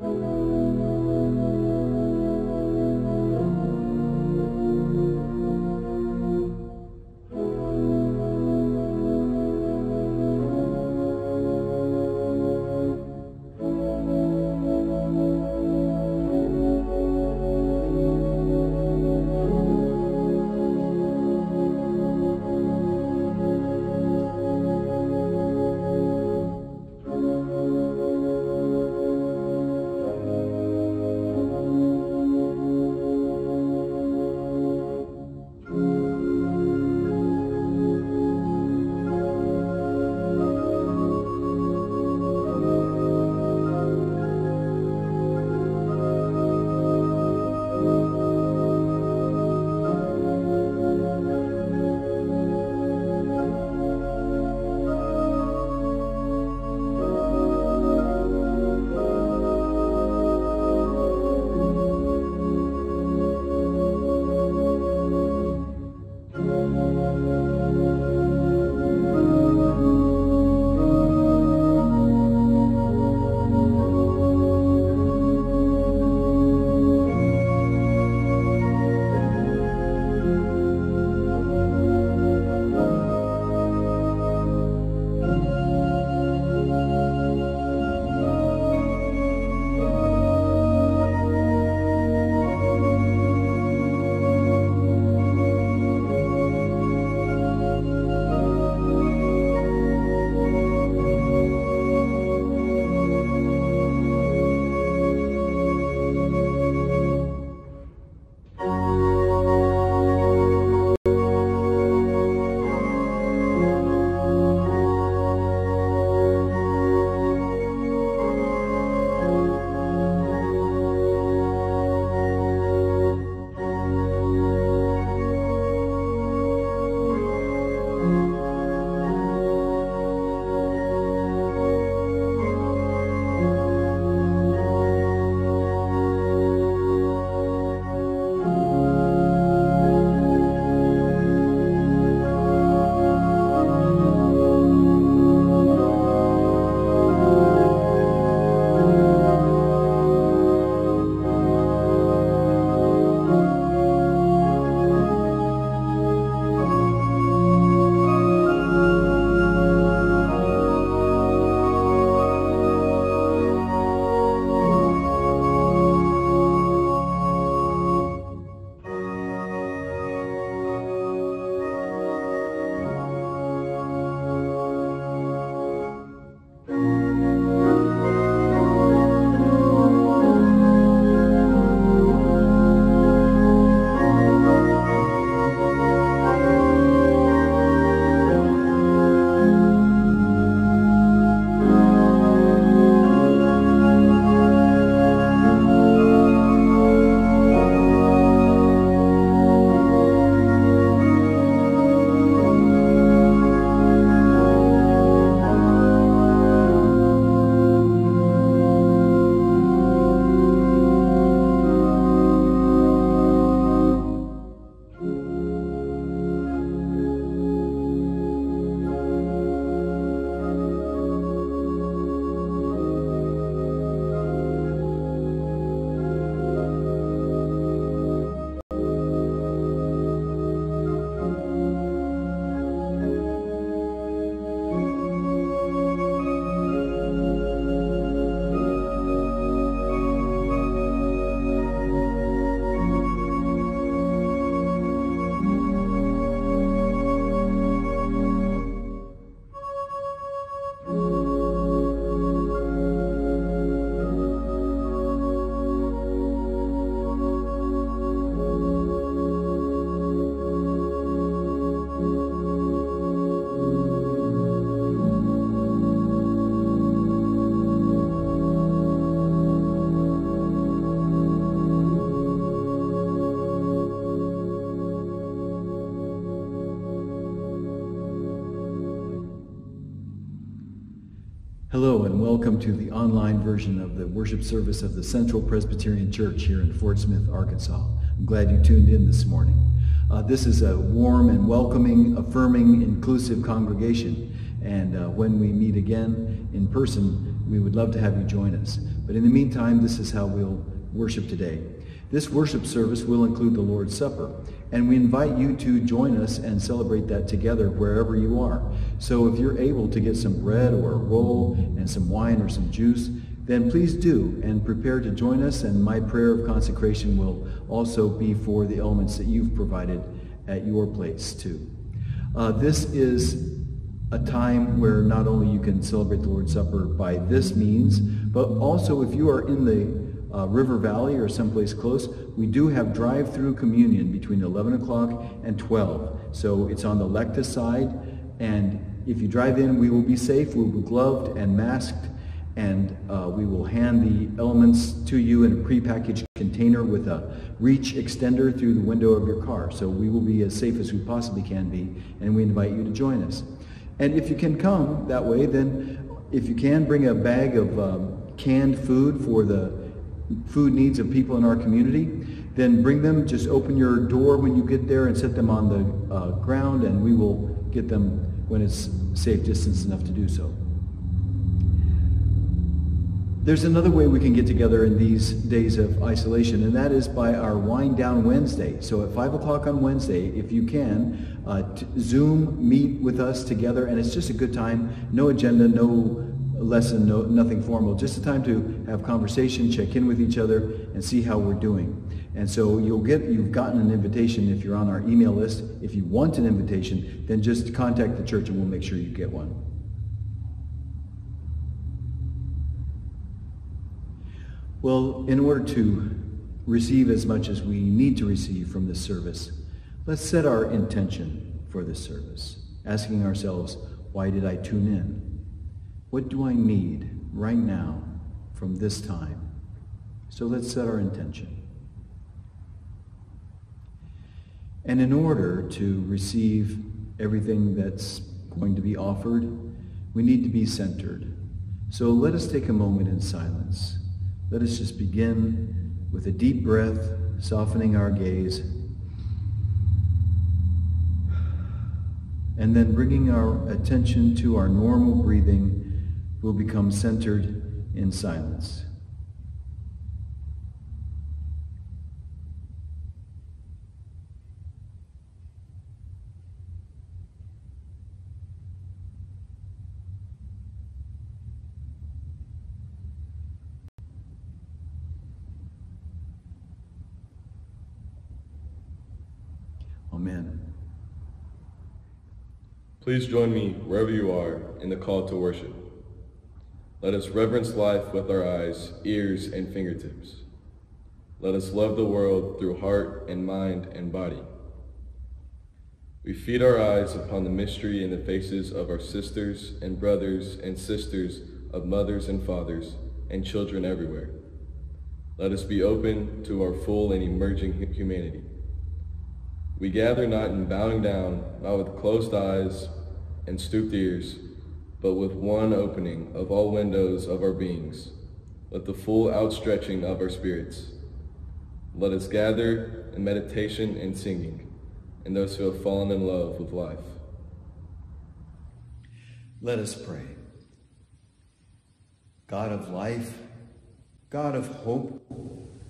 Hello and welcome to the online version of the worship service of the Central Presbyterian Church here in Fort Smith, Arkansas. I'm glad you tuned in this morning. Uh, this is a warm and welcoming, affirming, inclusive congregation. And uh, when we meet again in person, we would love to have you join us. But in the meantime, this is how we'll worship today. This worship service will include the Lord's Supper, and we invite you to join us and celebrate that together wherever you are. So if you're able to get some bread or a roll and some wine or some juice, then please do and prepare to join us. And my prayer of consecration will also be for the elements that you've provided at your place too. Uh, this is a time where not only you can celebrate the Lord's Supper by this means, but also if you are in the uh, River Valley or someplace close, we do have drive-through communion between 11 o'clock and 12. So it's on the Lecta side, and if you drive in, we will be safe. We will be gloved and masked, and uh, we will hand the elements to you in a prepackaged container with a reach extender through the window of your car. So we will be as safe as we possibly can be, and we invite you to join us. And if you can come that way, then if you can, bring a bag of um, canned food for the food needs of people in our community, then bring them, just open your door when you get there and set them on the uh, ground and we will get them when it's safe distance enough to do so. There's another way we can get together in these days of isolation, and that is by our Wind Down Wednesday. So at 5 o'clock on Wednesday, if you can, uh, Zoom meet with us together, and it's just a good time. No agenda, no lesson, no, nothing formal, just a time to have conversation, check in with each other, and see how we're doing. And so you'll get, you've gotten an invitation if you're on our email list. If you want an invitation, then just contact the church and we'll make sure you get one. Well, in order to receive as much as we need to receive from this service, let's set our intention for this service, asking ourselves, why did I tune in? What do I need right now from this time? So let's set our intention. And in order to receive everything that's going to be offered, we need to be centered. So let us take a moment in silence. Let us just begin with a deep breath, softening our gaze, and then bringing our attention to our normal breathing will become centered in silence. Amen. Please join me wherever you are in the call to worship. Let us reverence life with our eyes, ears, and fingertips. Let us love the world through heart and mind and body. We feed our eyes upon the mystery in the faces of our sisters and brothers and sisters of mothers and fathers and children everywhere. Let us be open to our full and emerging humanity. We gather not in bowing down, not with closed eyes and stooped ears, but with one opening of all windows of our beings, with the full outstretching of our spirits. Let us gather in meditation and singing, and those who have fallen in love with life. Let us pray. God of life, God of hope,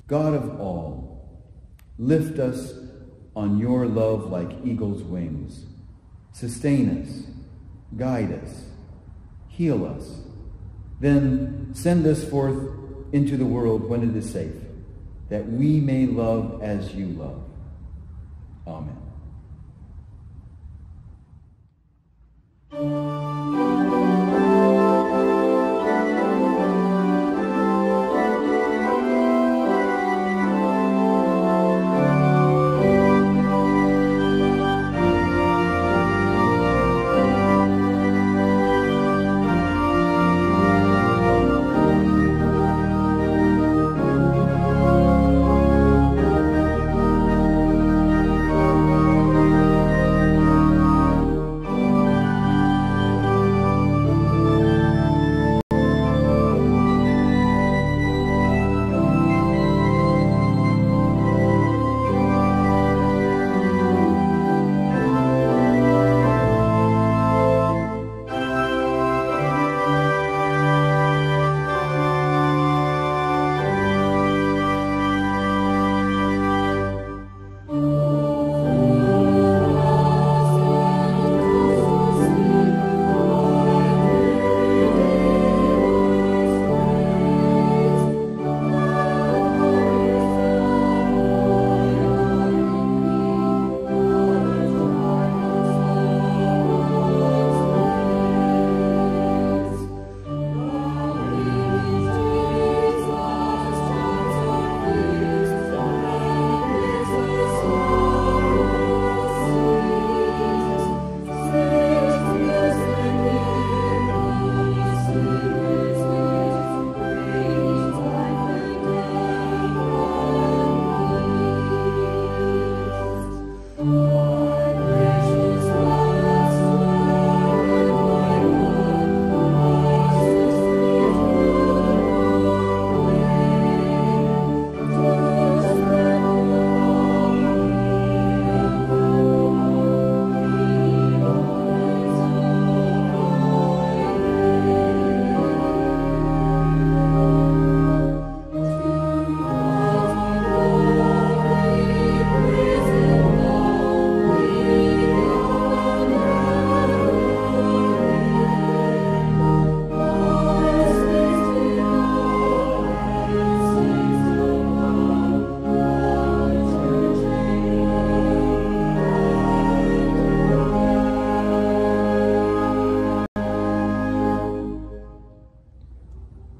God of all, lift us on your love like eagle's wings. Sustain us, guide us, heal us. Then send us forth into the world when it is safe, that we may love as you love. Amen.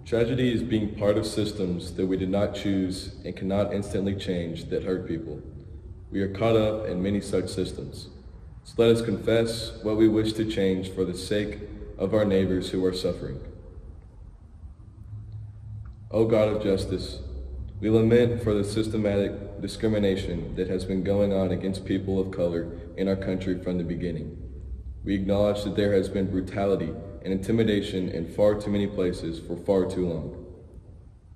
Tragedy is being part of systems that we did not choose and cannot instantly change that hurt people. We are caught up in many such systems. So let us confess what we wish to change for the sake of our neighbors who are suffering. O God of justice, we lament for the systematic discrimination that has been going on against people of color in our country from the beginning. We acknowledge that there has been brutality and intimidation in far too many places for far too long.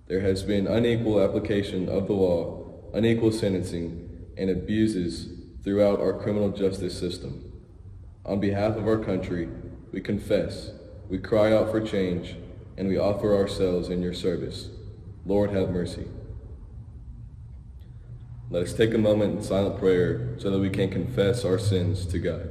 There has been unequal application of the law, unequal sentencing, and abuses throughout our criminal justice system. On behalf of our country, we confess, we cry out for change, and we offer ourselves in your service. Lord, have mercy. Let us take a moment in silent prayer so that we can confess our sins to God.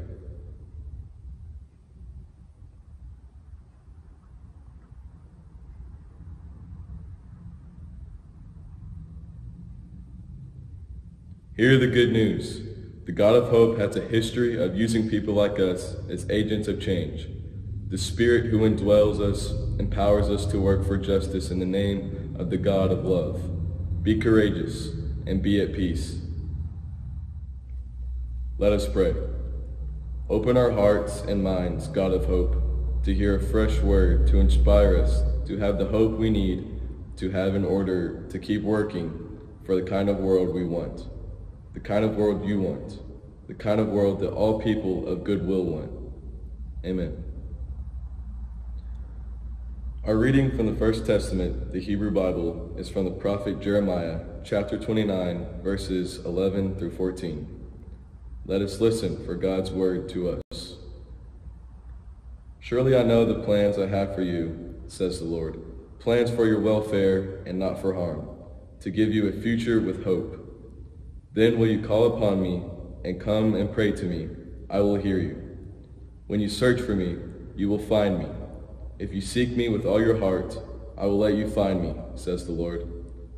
Hear the good news. The God of hope has a history of using people like us as agents of change. The Spirit who indwells us empowers us to work for justice in the name of the God of love. Be courageous and be at peace. Let us pray. Open our hearts and minds, God of hope, to hear a fresh word to inspire us to have the hope we need to have in order to keep working for the kind of world we want the kind of world you want, the kind of world that all people of goodwill want. Amen. Our reading from the First Testament, the Hebrew Bible, is from the prophet Jeremiah, chapter 29, verses 11 through 14. Let us listen for God's word to us. Surely I know the plans I have for you, says the Lord, plans for your welfare and not for harm, to give you a future with hope. Then will you call upon me and come and pray to me. I will hear you. When you search for me, you will find me. If you seek me with all your heart, I will let you find me, says the Lord.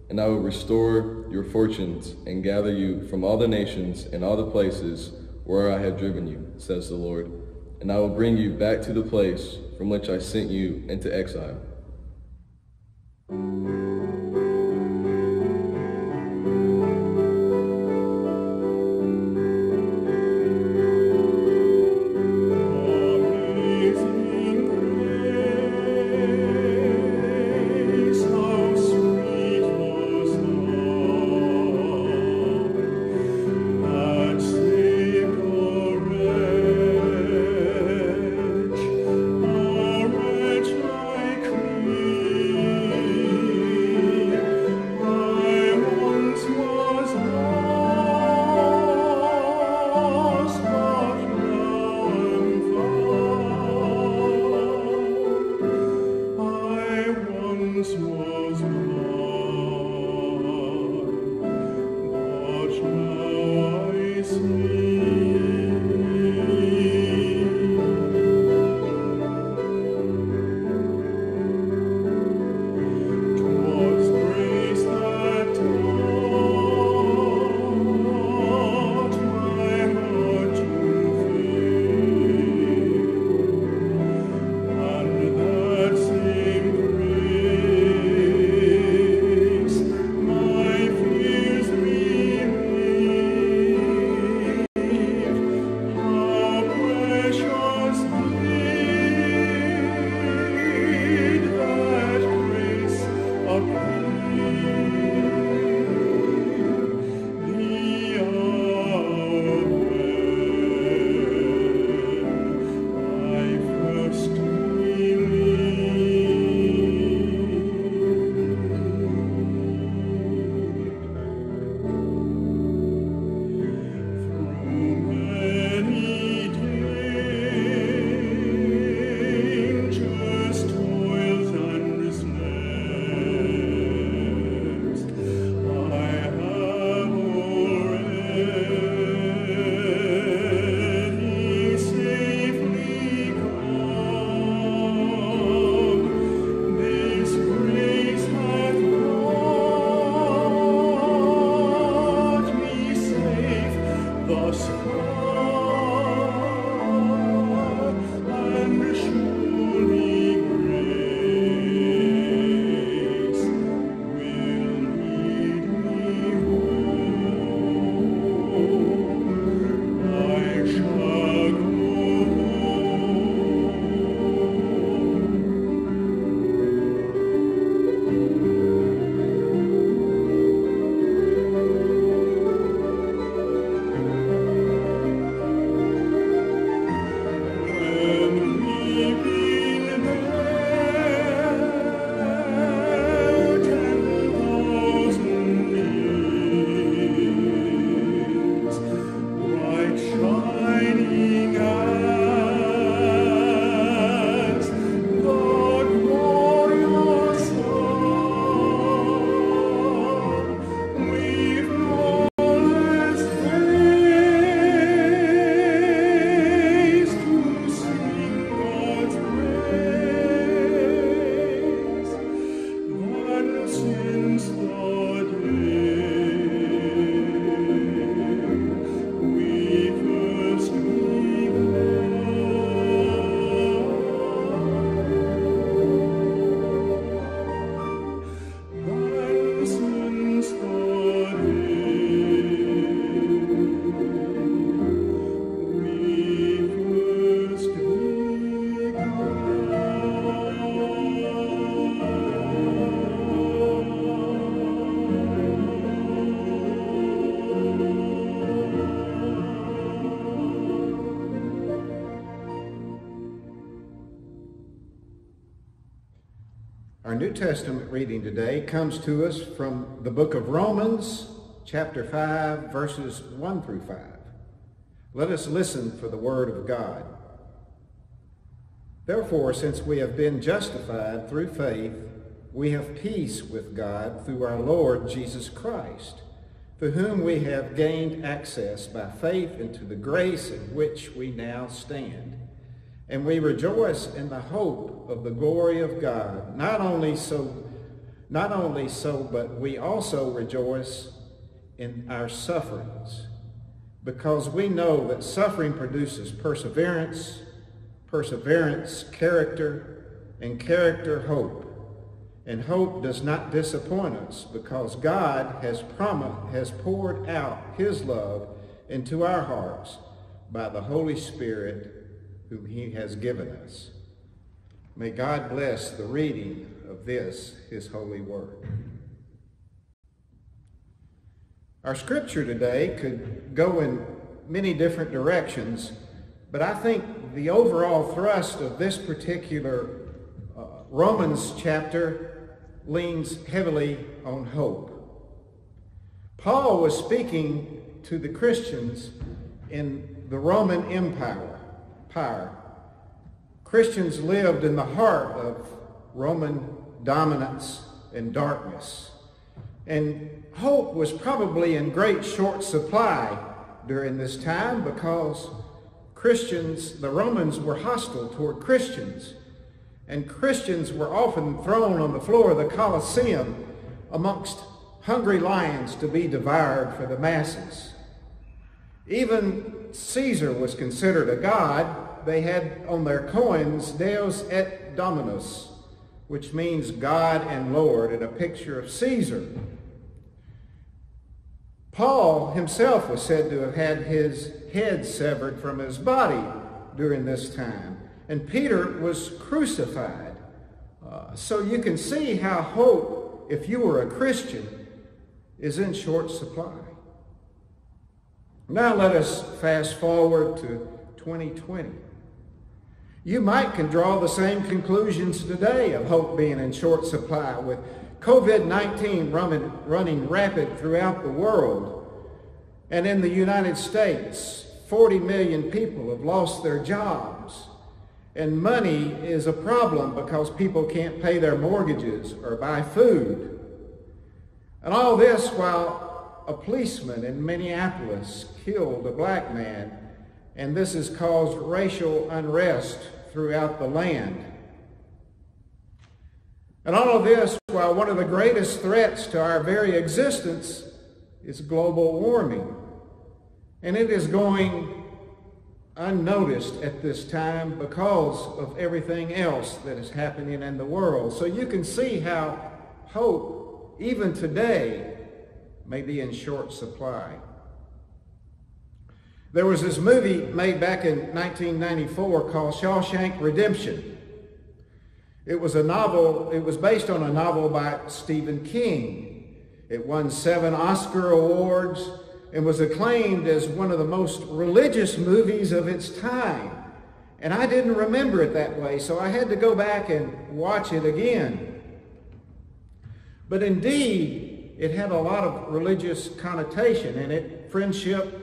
And I will restore your fortunes and gather you from all the nations and all the places where I have driven you, says the Lord. And I will bring you back to the place from which I sent you into exile. New Testament reading today comes to us from the book of Romans, chapter 5, verses 1 through 5. Let us listen for the word of God. Therefore, since we have been justified through faith, we have peace with God through our Lord Jesus Christ, through whom we have gained access by faith into the grace in which we now stand. And we rejoice in the hope of the glory of God. Not only so, not only so, but we also rejoice in our sufferings, because we know that suffering produces perseverance, perseverance, character, and character, hope. And hope does not disappoint us because God has promised, has poured out his love into our hearts by the Holy Spirit whom he has given us. May God bless the reading of this, his holy word. Our scripture today could go in many different directions, but I think the overall thrust of this particular uh, Romans chapter leans heavily on hope. Paul was speaking to the Christians in the Roman Empire. Christians lived in the heart of Roman dominance and darkness. And hope was probably in great short supply during this time because Christians, the Romans were hostile toward Christians. And Christians were often thrown on the floor of the Colosseum amongst hungry lions to be devoured for the masses. Even Caesar was considered a god. They had on their coins Deus et Dominus, which means God and Lord, and a picture of Caesar. Paul himself was said to have had his head severed from his body during this time. And Peter was crucified. Uh, so you can see how hope, if you were a Christian, is in short supply. Now let us fast forward to 2020. You might can draw the same conclusions today of hope being in short supply with COVID-19 running, running rapid throughout the world. And in the United States, 40 million people have lost their jobs. And money is a problem because people can't pay their mortgages or buy food. And all this while a policeman in Minneapolis killed a black man, and this has caused racial unrest throughout the land. And all of this while one of the greatest threats to our very existence is global warming. And it is going unnoticed at this time because of everything else that is happening in the world. So you can see how hope, even today, may be in short supply. There was this movie made back in 1994 called Shawshank Redemption. It was a novel, it was based on a novel by Stephen King. It won seven Oscar awards and was acclaimed as one of the most religious movies of its time. And I didn't remember it that way, so I had to go back and watch it again. But indeed, it had a lot of religious connotation in it, friendship,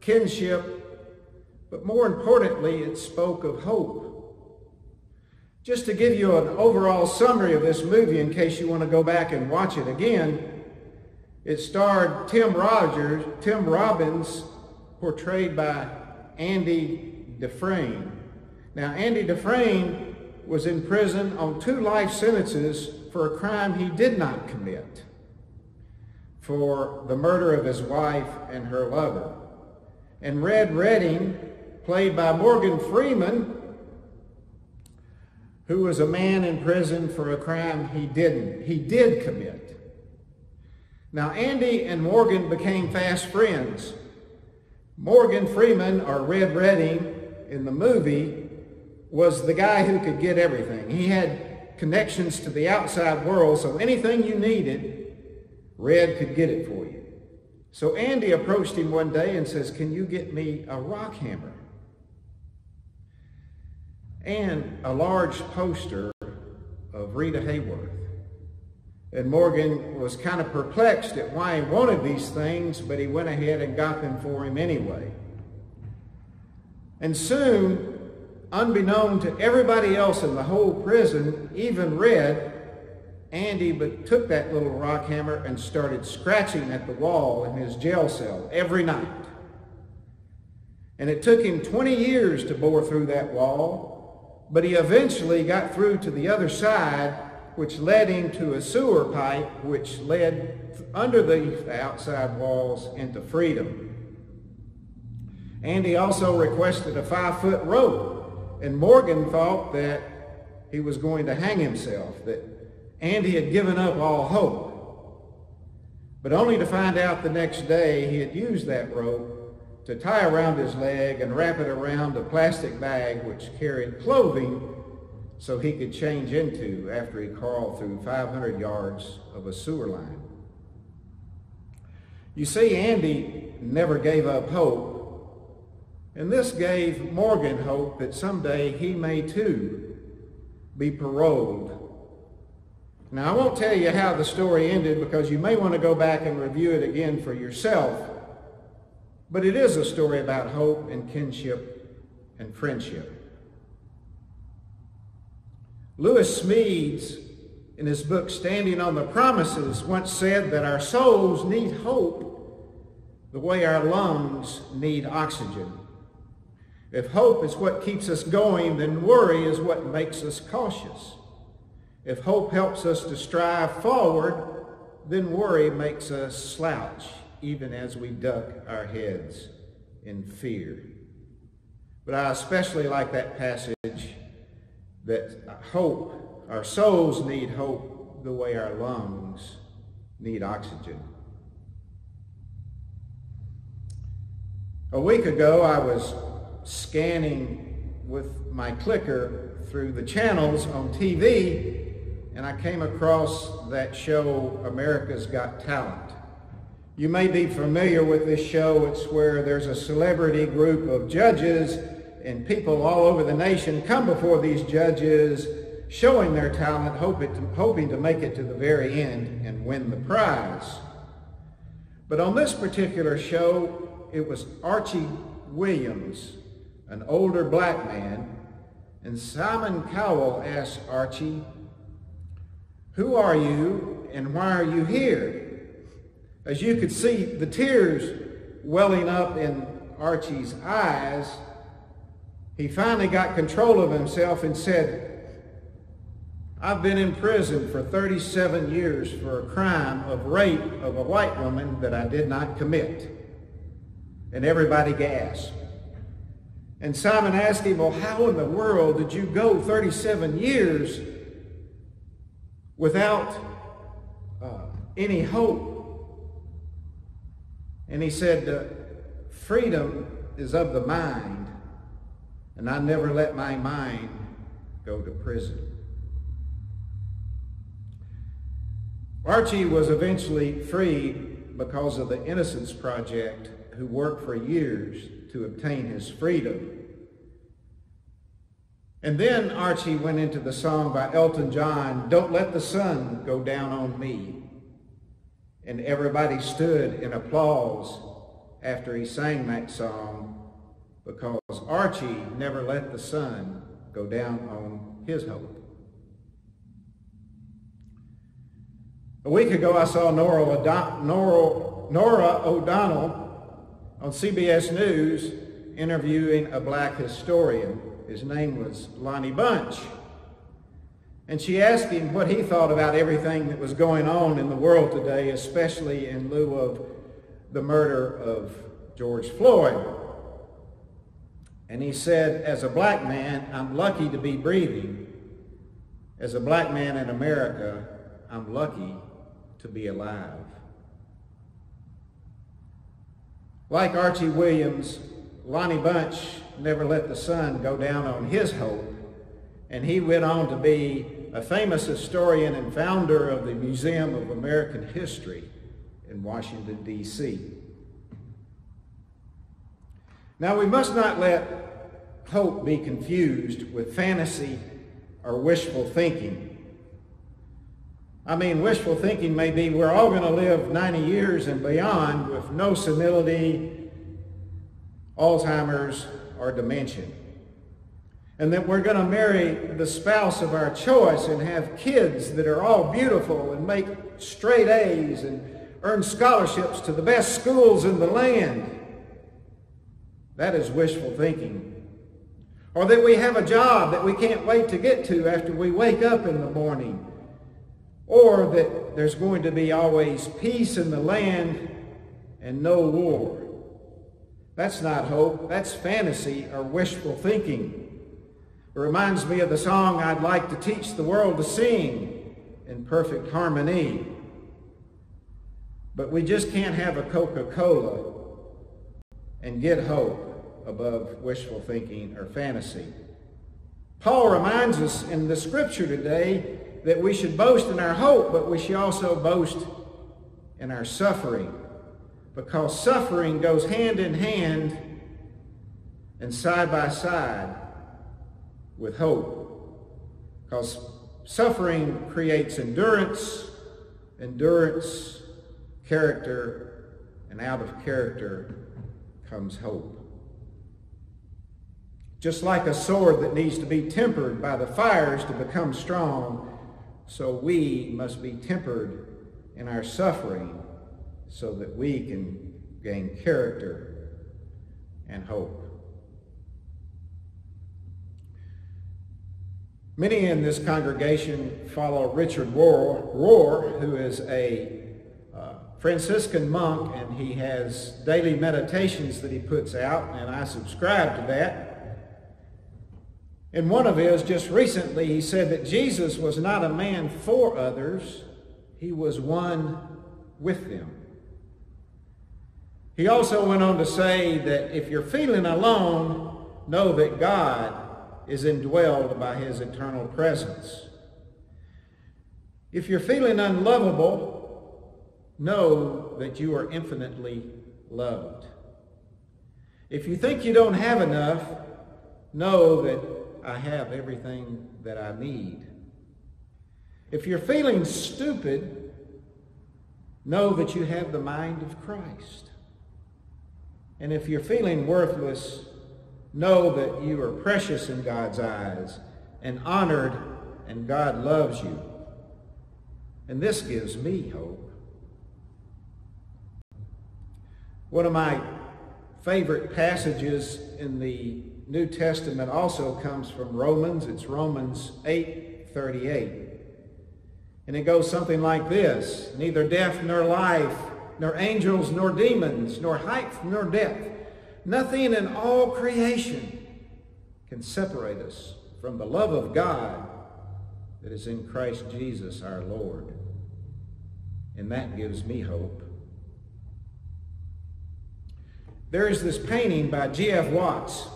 kinship, but more importantly, it spoke of hope. Just to give you an overall summary of this movie in case you want to go back and watch it again, it starred Tim Rogers, Tim Robbins, portrayed by Andy Dufresne. Now, Andy Dufresne was in prison on two life sentences for a crime he did not commit, for the murder of his wife and her lover. And Red Redding, played by Morgan Freeman, who was a man in prison for a crime he didn't. He did commit. Now, Andy and Morgan became fast friends. Morgan Freeman, or Red Redding in the movie, was the guy who could get everything. He had connections to the outside world, so anything you needed, Red could get it for you. So Andy approached him one day and says, Can you get me a rock hammer? and a large poster of Rita Hayworth. And Morgan was kind of perplexed at why he wanted these things, but he went ahead and got them for him anyway. And soon, unbeknown to everybody else in the whole prison, even Red, Andy but took that little rock hammer and started scratching at the wall in his jail cell every night. And it took him 20 years to bore through that wall, but he eventually got through to the other side, which led him to a sewer pipe, which led under the outside walls into freedom. Andy also requested a five-foot rope, and Morgan thought that he was going to hang himself, that Andy had given up all hope. But only to find out the next day he had used that rope to tie around his leg and wrap it around a plastic bag which carried clothing so he could change into after he crawled through 500 yards of a sewer line. You see, Andy never gave up hope, and this gave Morgan hope that someday he may too be paroled. Now, I won't tell you how the story ended because you may want to go back and review it again for yourself. But it is a story about hope and kinship and friendship. Lewis Smedes, in his book Standing on the Promises, once said that our souls need hope the way our lungs need oxygen. If hope is what keeps us going, then worry is what makes us cautious. If hope helps us to strive forward, then worry makes us slouch even as we duck our heads in fear. But I especially like that passage that hope, our souls need hope the way our lungs need oxygen. A week ago, I was scanning with my clicker through the channels on TV, and I came across that show, America's Got Talent. You may be familiar with this show. It's where there's a celebrity group of judges and people all over the nation come before these judges showing their talent, hoping to make it to the very end and win the prize. But on this particular show, it was Archie Williams, an older black man, and Simon Cowell asked Archie, who are you and why are you here? As you could see, the tears welling up in Archie's eyes, he finally got control of himself and said, I've been in prison for 37 years for a crime of rape of a white woman that I did not commit. And everybody gasped. And Simon asked him, well, how in the world did you go 37 years without uh, any hope? And he said, uh, freedom is of the mind, and I never let my mind go to prison. Archie was eventually freed because of the Innocence Project, who worked for years to obtain his freedom. And then Archie went into the song by Elton John, Don't Let the Sun Go Down on Me. And everybody stood in applause after he sang that song because Archie never let the sun go down on his hope. A week ago, I saw Nora, Nora, Norah O'Donnell on CBS News interviewing a black historian. His name was Lonnie Bunch. And she asked him what he thought about everything that was going on in the world today, especially in lieu of the murder of George Floyd. And he said, as a black man, I'm lucky to be breathing. As a black man in America, I'm lucky to be alive. Like Archie Williams, Lonnie Bunch never let the sun go down on his hope, and he went on to be a famous historian and founder of the Museum of American History in Washington, D.C. Now, we must not let hope be confused with fantasy or wishful thinking. I mean, wishful thinking may be we're all going to live 90 years and beyond with no senility, Alzheimer's, or dementia. And that we're going to marry the spouse of our choice and have kids that are all beautiful and make straight A's and earn scholarships to the best schools in the land. That is wishful thinking. Or that we have a job that we can't wait to get to after we wake up in the morning. Or that there's going to be always peace in the land and no war. That's not hope. That's fantasy or wishful thinking. It reminds me of the song I'd like to teach the world to sing in perfect harmony. But we just can't have a Coca-Cola and get hope above wishful thinking or fantasy. Paul reminds us in the scripture today that we should boast in our hope, but we should also boast in our suffering. Because suffering goes hand in hand and side by side with hope. Because suffering creates endurance, endurance, character, and out of character, comes hope. Just like a sword that needs to be tempered by the fires to become strong, so we must be tempered in our suffering so that we can gain character and hope. Many in this congregation follow Richard Rohr, Rohr who is a uh, Franciscan monk, and he has daily meditations that he puts out, and I subscribe to that. In one of his, just recently, he said that Jesus was not a man for others, he was one with them. He also went on to say that if you're feeling alone, know that God is indwelled by his eternal presence. If you're feeling unlovable, know that you are infinitely loved. If you think you don't have enough, know that I have everything that I need. If you're feeling stupid, know that you have the mind of Christ. And if you're feeling worthless, know that you are precious in God's eyes and honored and God loves you. And this gives me hope. One of my favorite passages in the New Testament also comes from Romans. It's Romans 8, 38. And it goes something like this. Neither death nor life, nor angels nor demons, nor height nor depth, nothing in all creation can separate us from the love of God that is in Christ Jesus our Lord. And that gives me hope. There is this painting by G.F. Watts.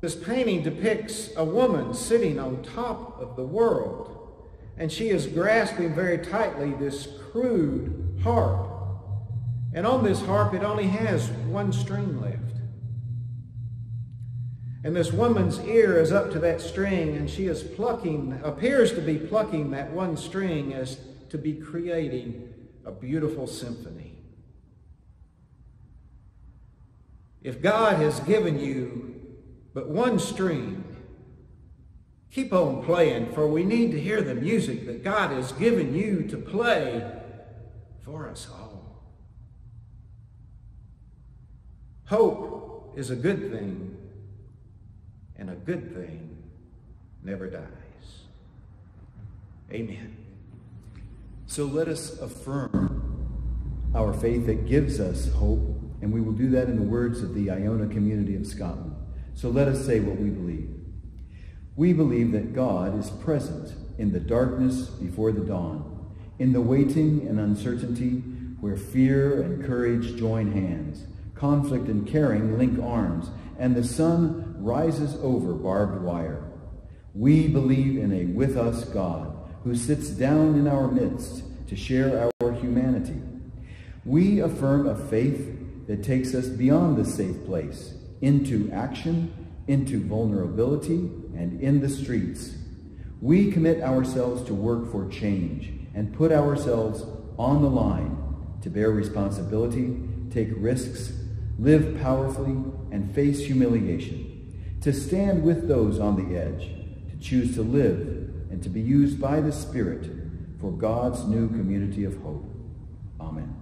This painting depicts a woman sitting on top of the world, and she is grasping very tightly this crude harp. And on this harp, it only has one string left. And this woman's ear is up to that string, and she is plucking, appears to be plucking that one string as to be creating a beautiful symphony. If God has given you but one string, keep on playing, for we need to hear the music that God has given you to play for us all. Hope is a good thing, and a good thing never dies. Amen. So let us affirm our faith that gives us hope and we will do that in the words of the Iona community of Scotland. So let us say what we believe. We believe that God is present in the darkness before the dawn, in the waiting and uncertainty where fear and courage join hands, conflict and caring link arms, and the sun rises over barbed wire. We believe in a with us God who sits down in our midst to share our humanity. We affirm a faith that takes us beyond the safe place, into action, into vulnerability, and in the streets. We commit ourselves to work for change, and put ourselves on the line to bear responsibility, take risks, live powerfully, and face humiliation, to stand with those on the edge, to choose to live and to be used by the Spirit for God's new community of hope. Amen.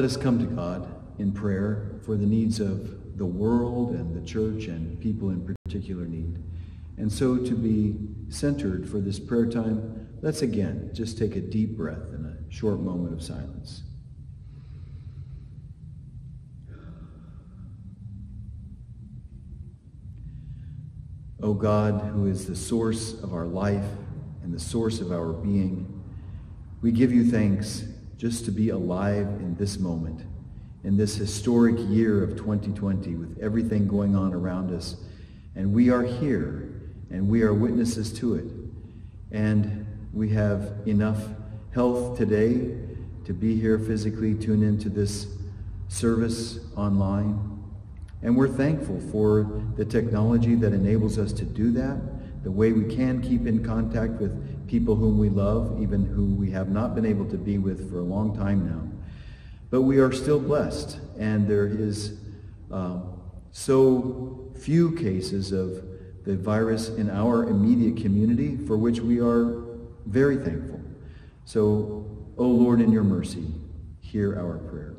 Let us come to God in prayer for the needs of the world and the church and people in particular need. And so to be centered for this prayer time, let's again just take a deep breath and a short moment of silence. O God, who is the source of our life and the source of our being, we give you thanks just to be alive in this moment, in this historic year of 2020 with everything going on around us. And we are here and we are witnesses to it. And we have enough health today to be here physically, tune into this service online. And we're thankful for the technology that enables us to do that, the way we can keep in contact with people whom we love, even who we have not been able to be with for a long time now. But we are still blessed, and there is uh, so few cases of the virus in our immediate community for which we are very thankful. So, O Lord, in your mercy, hear our prayer.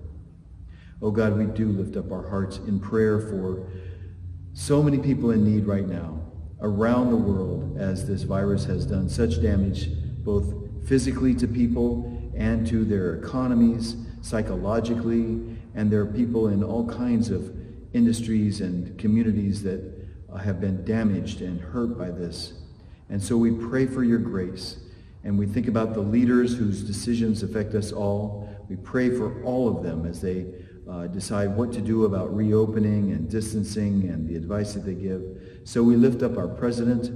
Oh God, we do lift up our hearts in prayer for so many people in need right now. Around the world as this virus has done such damage both physically to people and to their economies, psychologically, and there are people in all kinds of industries and communities that uh, have been damaged and hurt by this. And so we pray for your grace. And we think about the leaders whose decisions affect us all. We pray for all of them as they uh, decide what to do about reopening and distancing and the advice that they give. So we lift up our president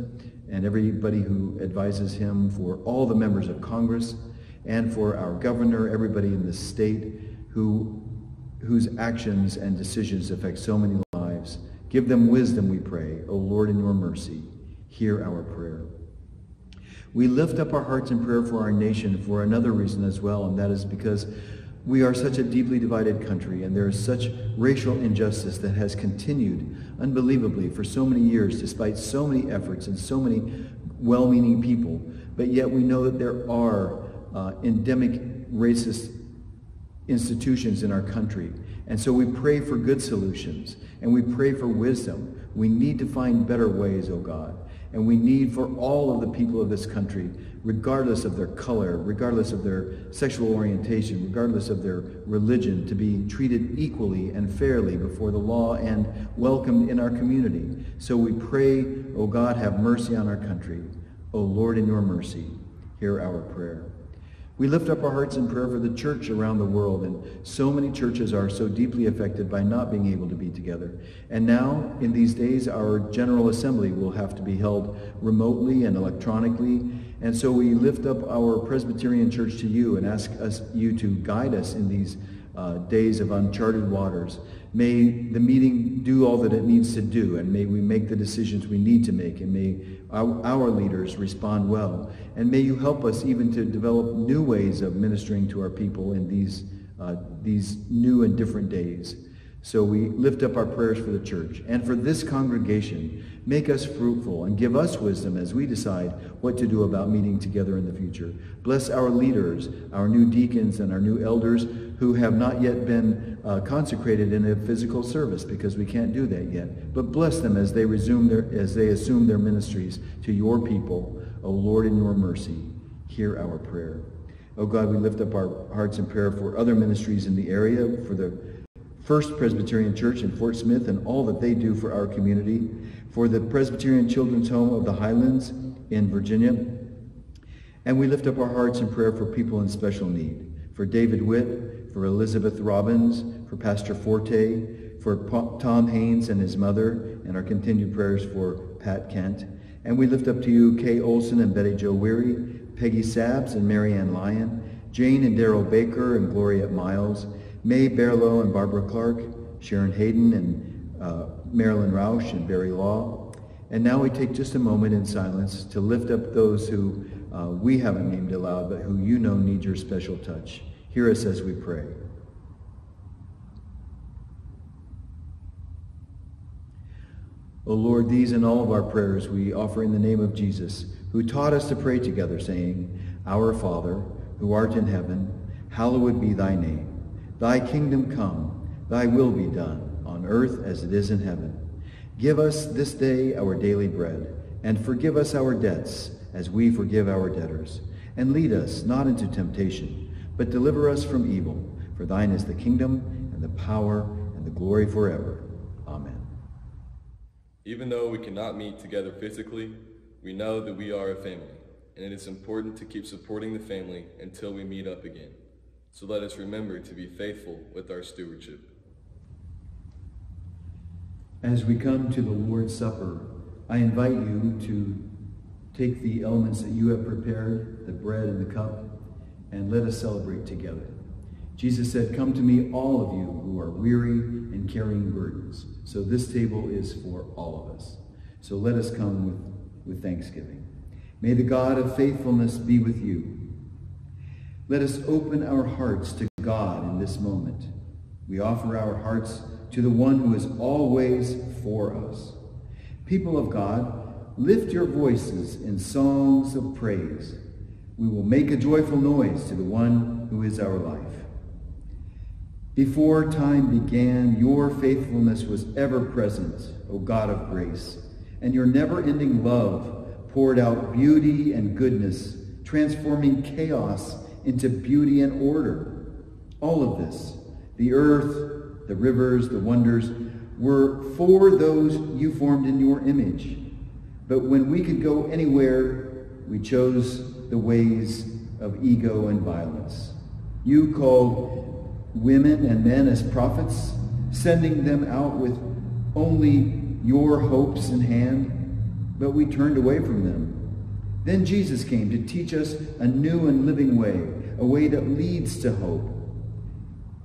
and everybody who advises him, for all the members of Congress, and for our governor, everybody in the state who, whose actions and decisions affect so many lives. Give them wisdom, we pray. O Lord, in your mercy, hear our prayer. We lift up our hearts in prayer for our nation for another reason as well, and that is because we are such a deeply divided country, and there is such racial injustice that has continued unbelievably for so many years, despite so many efforts and so many well-meaning people. But yet we know that there are uh, endemic racist institutions in our country. And so we pray for good solutions, and we pray for wisdom. We need to find better ways, oh God. And we need for all of the people of this country, regardless of their color, regardless of their sexual orientation, regardless of their religion, to be treated equally and fairly before the law and welcomed in our community. So we pray, O God, have mercy on our country. O Lord, in your mercy, hear our prayer. We lift up our hearts in prayer for the church around the world, and so many churches are so deeply affected by not being able to be together. And now, in these days, our General Assembly will have to be held remotely and electronically. And so we lift up our Presbyterian Church to you and ask us, you to guide us in these uh, days of uncharted waters. May the meeting do all that it needs to do, and may we make the decisions we need to make, and may our, our, leaders respond well. And may you help us even to develop new ways of ministering to our people in these, uh, these new and different days. So we lift up our prayers for the church and for this congregation. Make us fruitful and give us wisdom as we decide what to do about meeting together in the future. Bless our leaders, our new deacons and our new elders who have not yet been uh, consecrated in a physical service because we can't do that yet. But bless them as they resume their as they assume their ministries to your people. O Lord, in your mercy, hear our prayer. O God, we lift up our hearts in prayer for other ministries in the area, for the First Presbyterian Church in Fort Smith and all that they do for our community, for the Presbyterian Children's Home of the Highlands in Virginia. And we lift up our hearts in prayer for people in special need, for David Witt, for Elizabeth Robbins, for Pastor Forte, for Tom Haynes and his mother, and our continued prayers for Pat Kent. And we lift up to you Kay Olson and Betty Jo Weary, Peggy Sabs and Marianne Lyon, Jane and Daryl Baker and Gloria Miles, May Barlow and Barbara Clark, Sharon Hayden and uh, Marilyn Rausch and Barry Law. And now we take just a moment in silence to lift up those who uh, we haven't named aloud, but who you know need your special touch. Hear us as we pray. O Lord, these and all of our prayers we offer in the name of Jesus, who taught us to pray together, saying, Our Father, who art in heaven, hallowed be thy name. Thy kingdom come, thy will be done, on earth as it is in heaven. Give us this day our daily bread, and forgive us our debts, as we forgive our debtors. And lead us not into temptation, but deliver us from evil. For thine is the kingdom, and the power, and the glory forever. Amen. Even though we cannot meet together physically, we know that we are a family, and it is important to keep supporting the family until we meet up again. So let us remember to be faithful with our stewardship. As we come to the Lord's Supper, I invite you to take the elements that you have prepared, the bread and the cup, and let us celebrate together. Jesus said, Come to me, all of you who are weary and carrying burdens. So this table is for all of us. So let us come with, with thanksgiving. May the God of faithfulness be with you. Let us open our hearts to God in this moment. We offer our hearts to the one who is always for us. People of God, lift your voices in songs of praise. We will make a joyful noise to the one who is our life. Before time began, your faithfulness was ever present, O God of grace and your never-ending love poured out beauty and goodness, transforming chaos into beauty and order. All of this, the earth, the rivers, the wonders, were for those you formed in your image. But when we could go anywhere, we chose the ways of ego and violence. You called women and men as prophets, sending them out with only your hopes in hand, but we turned away from them. Then Jesus came to teach us a new and living way, a way that leads to hope.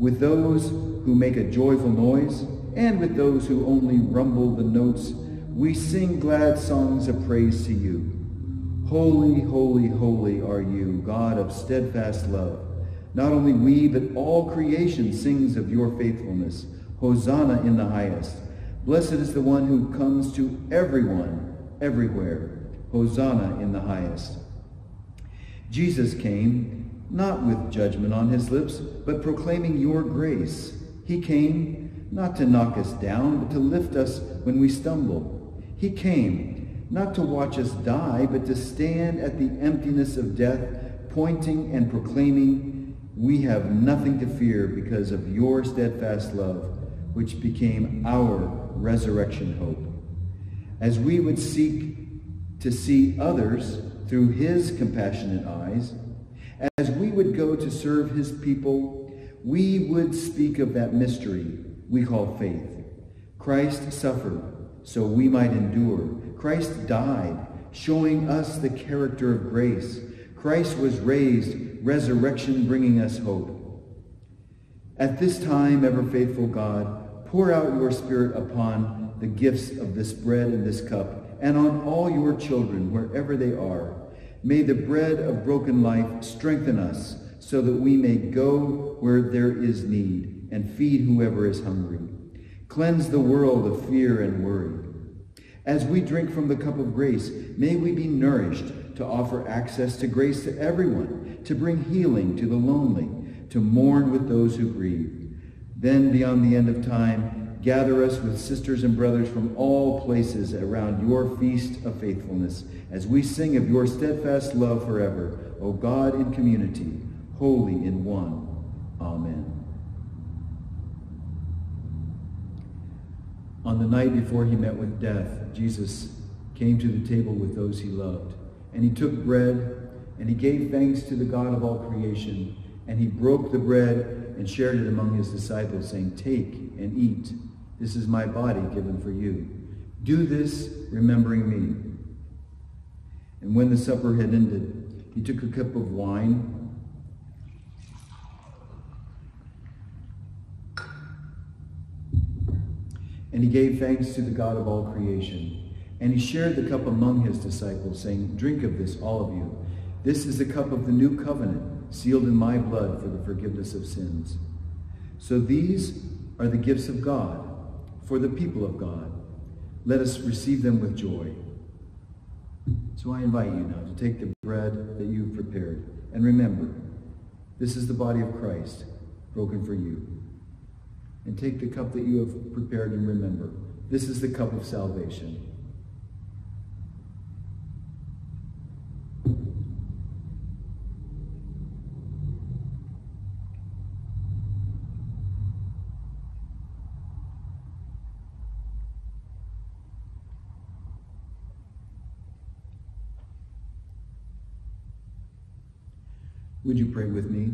With those who make a joyful noise, and with those who only rumble the notes, we sing glad songs of praise to you. Holy, holy, holy are you, God of steadfast love. Not only we, but all creation sings of your faithfulness. Hosanna in the highest. Blessed is the one who comes to everyone, everywhere. Hosanna in the highest. Jesus came, not with judgment on his lips, but proclaiming your grace. He came not to knock us down, but to lift us when we stumble. He came not to watch us die, but to stand at the emptiness of death, pointing and proclaiming, we have nothing to fear because of your steadfast love, which became our resurrection hope. As we would seek to see others through his compassionate eyes, would go to serve his people, we would speak of that mystery we call faith. Christ suffered so we might endure. Christ died, showing us the character of grace. Christ was raised, resurrection bringing us hope. At this time, ever faithful God, pour out your Spirit upon the gifts of this bread and this cup, and on all your children, wherever they are. May the bread of broken life strengthen us so that we may go where there is need and feed whoever is hungry. Cleanse the world of fear and worry. As we drink from the cup of grace, may we be nourished to offer access to grace to everyone, to bring healing to the lonely, to mourn with those who grieve. Then, beyond the end of time, gather us with sisters and brothers from all places around your feast of faithfulness, as we sing of your steadfast love forever, O God in community, holy in one. Amen. On the night before he met with death, Jesus came to the table with those he loved. And he took bread, and he gave thanks to the God of all creation. And he broke the bread and shared it among his disciples, saying, Take and eat. This is my body given for you. Do this, remembering me. And when the supper had ended, he took a cup of wine And he gave thanks to the God of all creation. And he shared the cup among his disciples, saying, Drink of this, all of you. This is the cup of the new covenant, sealed in my blood for the forgiveness of sins. So these are the gifts of God for the people of God. Let us receive them with joy. So I invite you now to take the bread that you've prepared. And remember, this is the body of Christ, broken for you and take the cup that you have prepared and remember. This is the cup of salvation. Would you pray with me?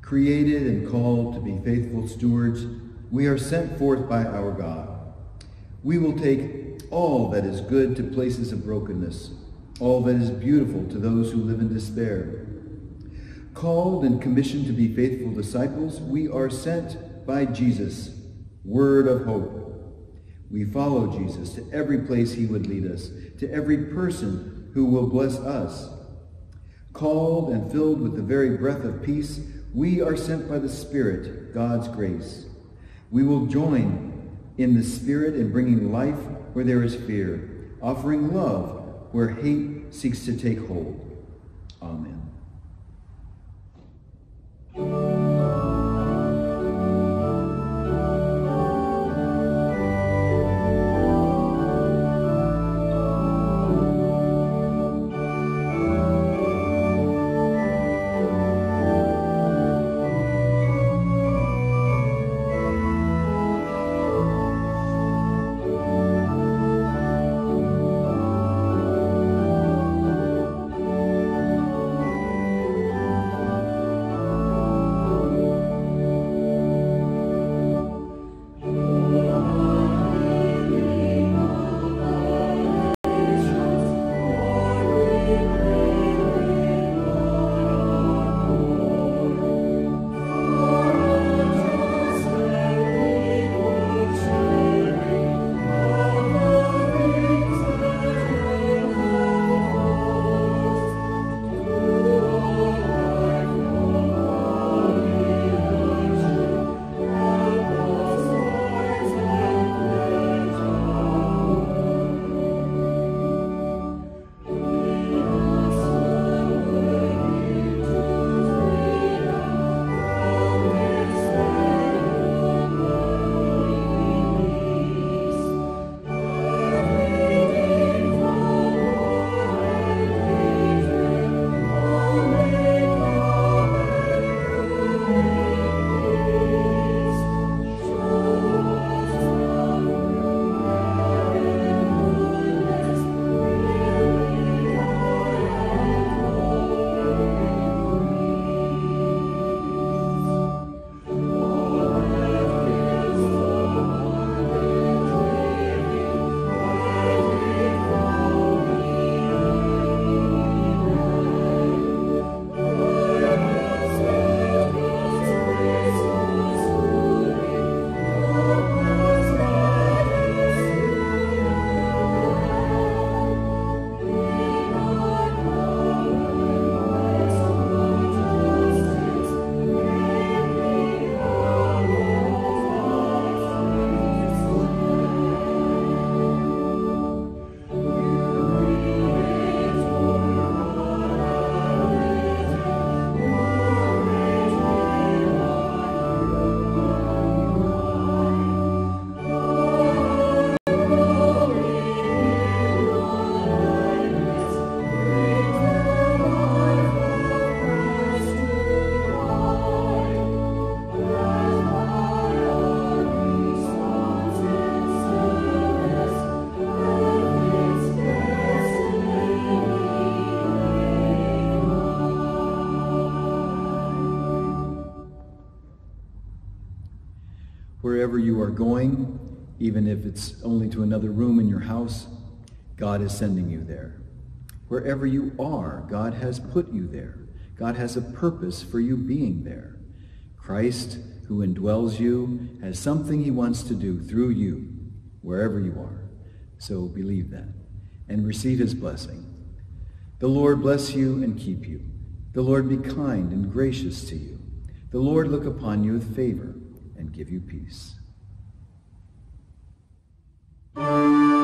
Created and called to be faithful stewards, we are sent forth by our God. We will take all that is good to places of brokenness, all that is beautiful to those who live in despair. Called and commissioned to be faithful disciples, we are sent by Jesus, word of hope. We follow Jesus to every place he would lead us, to every person who will bless us. Called and filled with the very breath of peace, we are sent by the Spirit, God's grace. We will join in the Spirit in bringing life where there is fear, offering love where hate seeks to take hold. Amen. Wherever you are going, even if it's only to another room in your house, God is sending you there. Wherever you are, God has put you there. God has a purpose for you being there. Christ, who indwells you, has something he wants to do through you, wherever you are. So believe that and receive his blessing. The Lord bless you and keep you. The Lord be kind and gracious to you. The Lord look upon you with favor and give you peace. Música